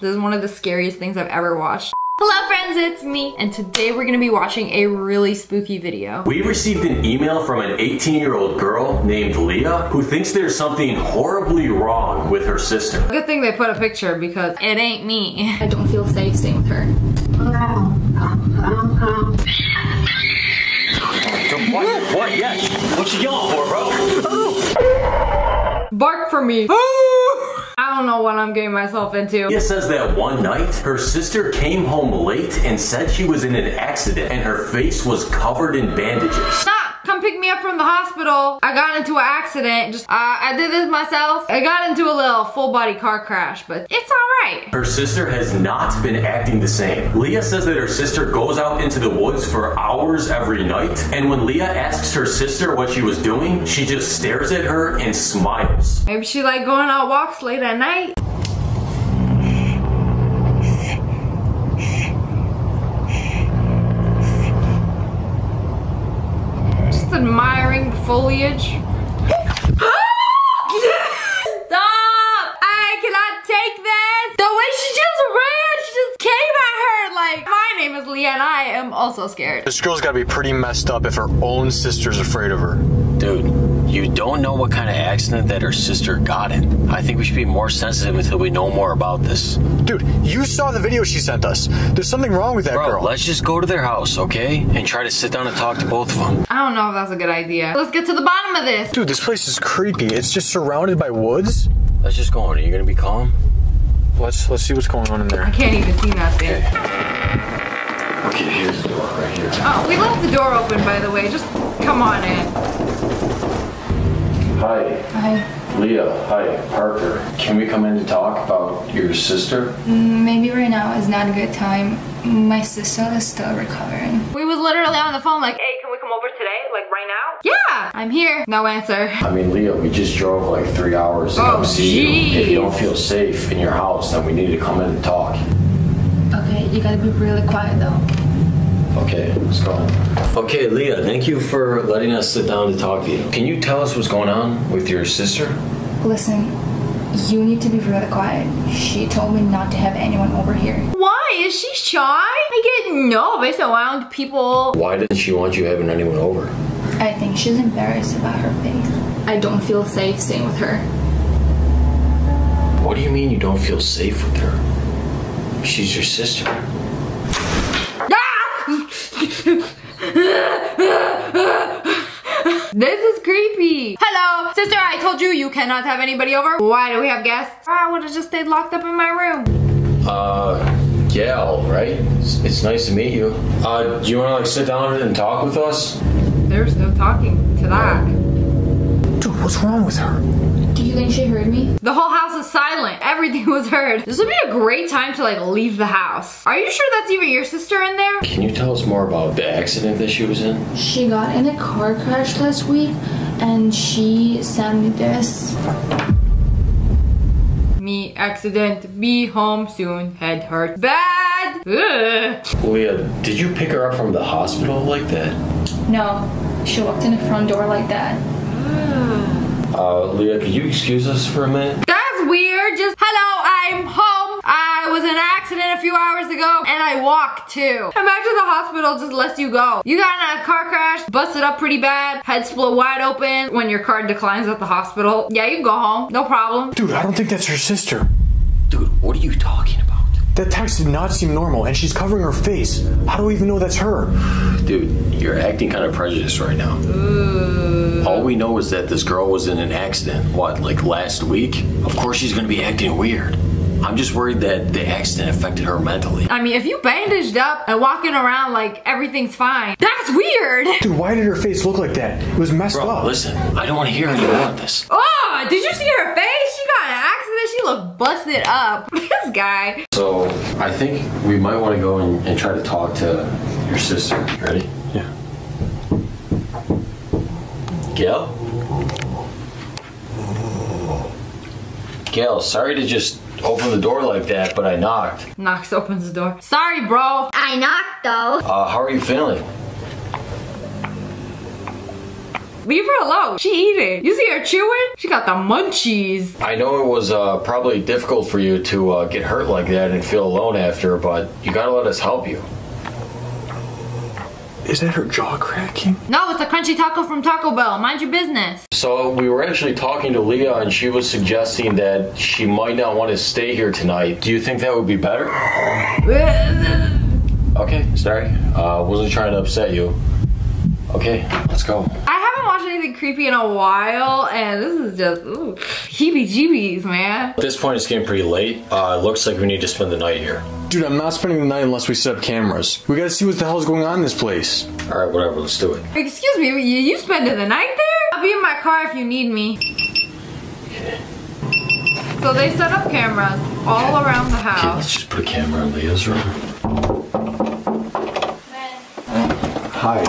this is one of the scariest things I've ever watched. Hello friends, it's me, and today we're gonna be watching a really spooky video. We received an email from an 18 year old girl named Leah who thinks there's something horribly wrong with her sister. Good thing they put a picture because it ain't me. I don't feel safe staying with her. What? What? Yeah. What you yelling for, bro? Bark for me. I don't know what I'm getting myself into. Leah says that one night, her sister came home late and said she was in an accident and her face was covered in bandages. Stop! Come pick me up from the hospital. I got into an accident. Just, uh, I did this myself. I got into a little full body car crash, but it's alright. Her sister has not been acting the same. Leah says that her sister goes out into the woods for hours every night, and when Leah asks her sister what she was doing, she just stares at her and smiles. Maybe she like going on walks late at night. Just admiring the foliage. Stop! I cannot take this! The way she just ran, she just came at her like, my name is Leah and I am also scared. This girl's gotta be pretty messed up if her own sister's afraid of her. Dude, you don't know what kind of accident that her sister got in. I think we should be more sensitive until we know more about this. Dude, you saw the video she sent us. There's something wrong with that Bro, girl. let's just go to their house, okay? And try to sit down and talk to both of them. I don't know if that's a good idea. Let's get to the bottom of this. Dude, this place is creepy. It's just surrounded by woods. Let's just go in. Are you gonna be calm? Let's let's see what's going on in there. I can't even see nothing. Okay, here's the door right here. Oh, we left the door open by the way. Just come on in. Hi, Hi. Leah. Hi, Parker. Can we come in to talk about your sister? Mm, maybe right now is not a good time. My sister is still recovering. We was literally on the phone like, hey, can we come over today? Like right now? Yeah, I'm here. No answer. I mean, Leah, we just drove like three hours to Oh, come see you. If you don't feel safe in your house, then we need to come in and talk. Okay, you gotta be really quiet though. Okay, let's go. Okay, Leah, thank you for letting us sit down to talk to you. Can you tell us what's going on with your sister? Listen, you need to be really quiet. She told me not to have anyone over here. Why? Is she shy? I get nervous around people. Why doesn't she want you having anyone over? I think she's embarrassed about her face. I don't feel safe staying with her. What do you mean you don't feel safe with her? She's your sister. This is creepy. Hello, sister, I told you you cannot have anybody over. Why do we have guests? I would have just stayed locked up in my room. Uh, Gail, right? It's, it's nice to meet you. Uh, do you want to like sit down and talk with us? There's no talking to that. Dude, what's wrong with her? Do you think she heard me? The whole house is silent. Everything was heard. This would be a great time to like leave the house. Are you sure that's even your sister in there? Can you tell us more about the accident that she was in? She got in a car crash last week and she sent me this. Me accident, be home soon, head hurt bad. Ugh. Leah, did you pick her up from the hospital like that? No, she walked in the front door like that. Uh, Leah, could you excuse us for a minute? That's weird. Just hello, I'm home. I was in an accident a few hours ago and I walked too. Imagine the hospital just lets you go. You got in a car crash, busted up pretty bad, head split wide open when your card declines at the hospital. Yeah, you can go home. No problem. Dude, I don't think that's her sister. Dude, what are you talking about? That text did not seem normal, and she's covering her face. How do we even know that's her? Dude, you're acting kind of prejudiced right now. Mm. All we know is that this girl was in an accident, what, like last week? Of course she's gonna be acting weird. I'm just worried that the accident affected her mentally. I mean, if you bandaged up and walking around like everything's fine, that's weird. Dude, why did her face look like that? It was messed Bro, up. listen, I don't wanna hear any more of this. Oh, did you see her face? She got in an accident. She looked busted up. this guy. So, I think we might wanna go and, and try to talk to your sister. Ready? Yeah. Gail? Gail, sorry to just open the door like that, but I knocked. Knox opens the door. Sorry, bro. I knocked though. Uh, how are you feeling? Leave her alone. She eating. You see her chewing? She got the munchies. I know it was uh, probably difficult for you to uh, get hurt like that and feel alone after, but you gotta let us help you. Is that her jaw cracking? No, it's a crunchy taco from Taco Bell. Mind your business. So we were actually talking to Leah, and she was suggesting that she might not want to stay here tonight. Do you think that would be better? Okay, sorry. Uh, wasn't trying to upset you. Okay, let's go. I haven't watched anything creepy in a while, and this is just ooh, heebie-jeebies, man. At this point, it's getting pretty late. Uh, it looks like we need to spend the night here. Dude, I'm not spending the night unless we set up cameras. We gotta see what the hell's going on in this place. All right, whatever. Let's do it. Excuse me, you, you spending the night there? I'll be in my car if you need me. So they set up cameras all around the Okay, house. let's just put a camera in Leah's room. Hi,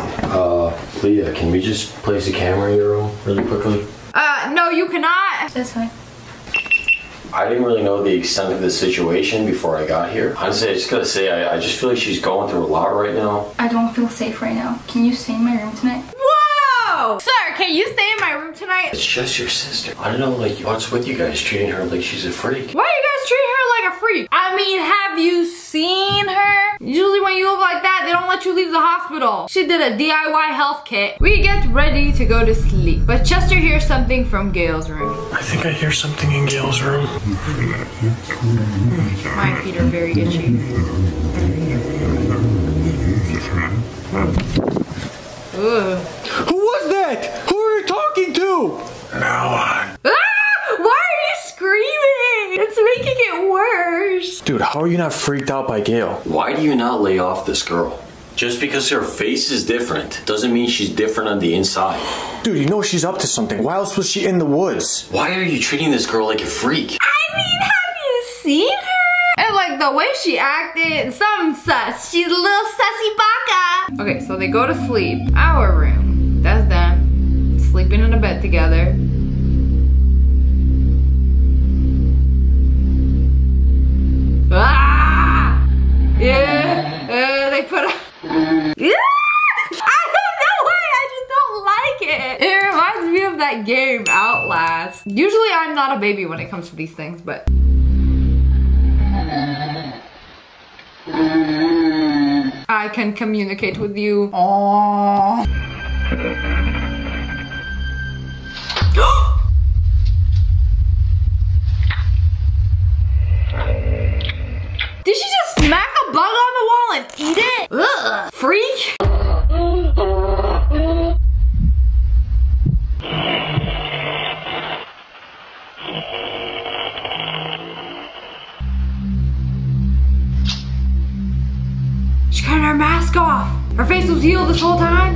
Leah. Can we just place a camera in your room really quickly? Uh, no, you cannot. That's fine. I didn't really know the extent of the situation before I got here. Honestly, I just gotta say, I, I just feel like she's going through a lot right now. I don't feel safe right now. Can you stay in my room tonight? Whoa! Sir, can you stay in my room tonight? It's just your sister. I don't know, like, what's with you guys treating her like she's a freak? Why you guys treat her like a freak? I mean, have you seen her? Usually when you look like that, they don't let you leave the hospital. She did a DIY health kit. We get ready to go to sleep. But Chester hears something from Gail's room. I think I hear something in Gail's room. My feet are very itchy. Ugh. Who was that? Who are you talking to? Now Ah! Why are you screaming? It's making it worse. Dude, how are you not freaked out by Gail? Why do you not lay off this girl? Just because her face is different doesn't mean she's different on the inside. Dude, you know she's up to something. Why else was she in the woods? Why are you treating this girl like a freak? I mean, have you seen her? And like the way she acted, some sus. She's a little sussy baka. Okay, so they go to sleep. Our room. That's them. Sleeping in a bed together. That game, Outlast. Usually I'm not a baby when it comes to these things, but. I can communicate with you. Aww. Her mask off. Her face was healed this whole time.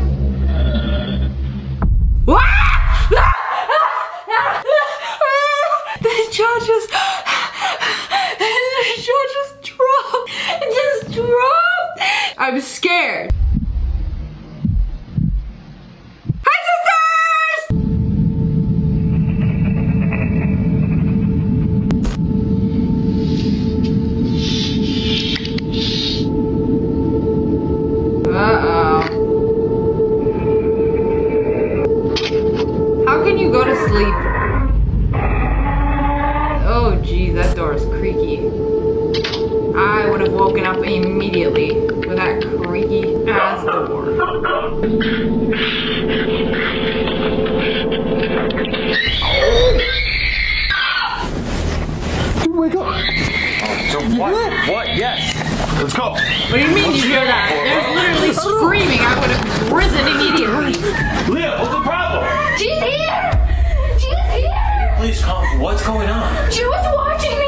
The jaw just, the jaw just dropped. It just dropped. I'm scared. Immediately with that creaky ass door. Wake up! So what? What? Yes. Let's go! What do you mean you hear that? There's literally screaming. I would have risen immediately. Leah, what's the problem? She's here! She's here! Please calm. What's going on? She was watching me!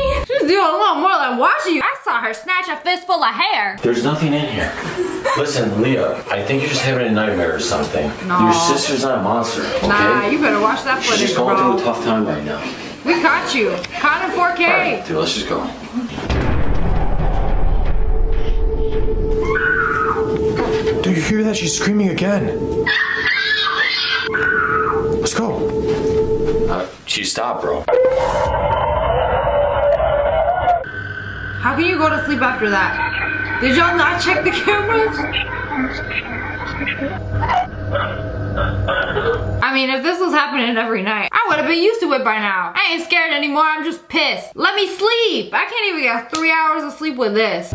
She's doing a lot more than watching you. I saw her snatch a fistful of hair. There's nothing in here. Listen, Leah, I think you're just having a nightmare or something. No. Your sister's not a monster, okay? Nah, you better watch that She's footage, just going through a tough time right now. We caught you. Caught in 4K. Alright, dude, let's just go. Do you hear that? She's screaming again. Let's go. Uh, she stopped, bro. How can you go to sleep after that? Did y'all not check the cameras? I mean, if this was happening every night, I would have been used to it by now. I ain't scared anymore, I'm just pissed. Let me sleep. I can't even get three hours of sleep with this.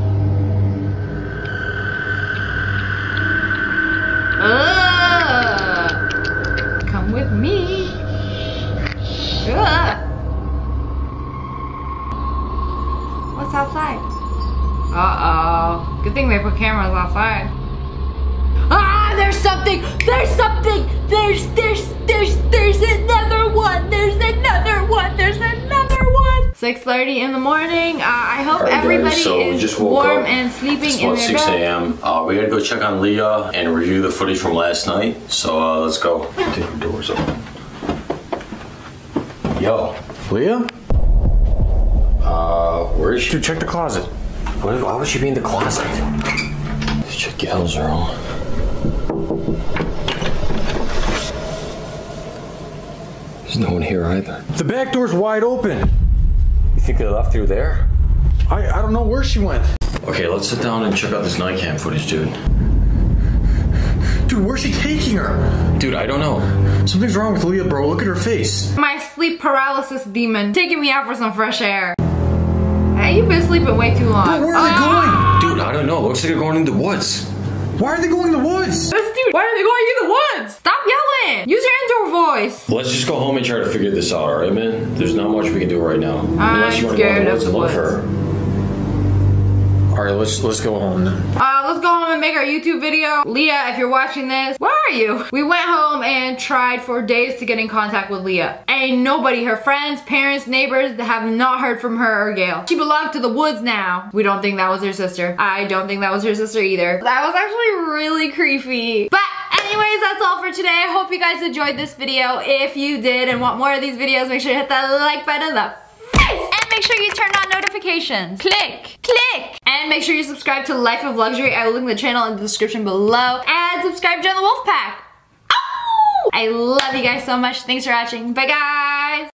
Ugh. Come with me. Ugh. What's outside? Uh-oh. Good thing they put cameras outside. Ah, there's something! There's something! There's, there's, there's, there's another one! There's another one! There's another one! 6.30 in the morning. Uh, I hope All right, guys, everybody so we is just woke warm up. and sleeping It's in about their 6 a.m. Uh, we gotta go check on Leah and review the footage from last night. So uh, let's go. Take the doors open. Yo, Leah? Uh, where is she? Dude, check the closet. Why why would she be in the closet? Let's check Gail's room. There's no one here either. The back door's wide open. You think they left through there? I, I don't know where she went. Okay, let's sit down and check out this night cam footage, dude. Dude, where's she taking her? Dude, I don't know. Something's wrong with Leah, bro. Look at her face. My sleep paralysis demon taking me out for some fresh air. Hey, you've been sleeping way too long. Bro, where are Ah! Dude, I don't know. Looks like they're going in the woods. Why are they going in the woods? This dude, why are they going in the woods? Stop yelling. Use your indoor voice. Let's just go home and try to figure this out, alright, man? There's not much we can do right now. Unless you want to go in the woods and look for her. All right, let's let's go home then. Uh, let's go home and make our YouTube video. Leah, if you're watching this, where are you? We went home and tried for days to get in contact with Leah. And nobody, her friends, parents, neighbors, have not heard from her or Gail. She belonged to the woods now. We don't think that was her sister. I don't think that was her sister either. That was actually really creepy. But anyways, that's all for today. I hope you guys enjoyed this video. If you did and want more of these videos, make sure to hit that like button the face. Make sure you turn on notifications. Click, click. And make sure you subscribe to Life of Luxury. I will link the channel in the description below. And subscribe to the Wolf Pack. Oh! I love you guys so much. Thanks for watching. Bye guys.